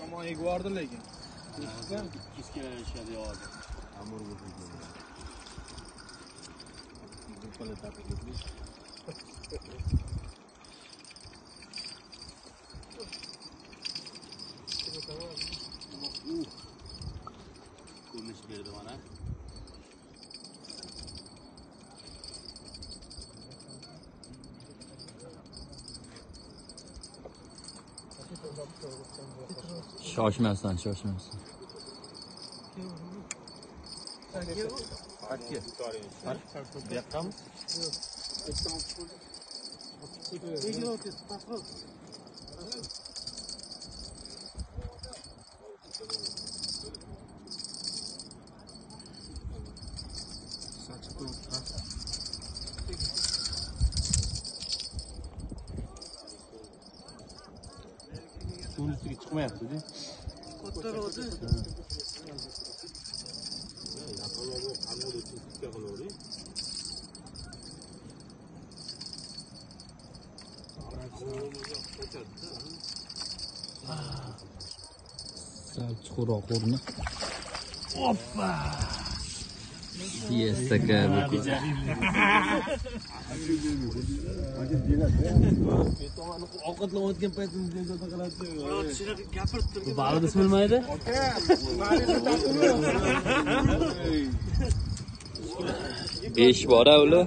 zamon egvordi lekin ikkiz kilo ishadi yog'di Amur bo'ldi. ko'rinish berdi mana shoshmasdan shoshmasdan Thank you. 돈을 쓰기 처음에 왔거든. 꽃들어오지. 약간하고 아무도 좀 숙제가 나오니? 아, 쌀 초록 오르네. 오빠. Есть такая буква. ovqatlanayotgan paytimda gapirib baribir ismilmaydi besh bora uli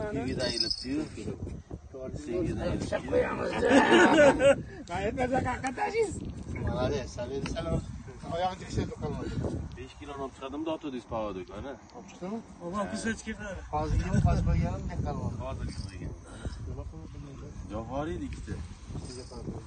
qo'yamiz qayerda tashlaysiz Ayağın dikse dokunmadı. 5 kilon opçadım da otobüs pağa dökman ha. Opçadı mı? Oğlan kız hiç gitmedi. Fazla yiyin fazla yiyin ne kalmadı. Fazla yiyin. Ya var idi ikisi. İkisi de kalmadı.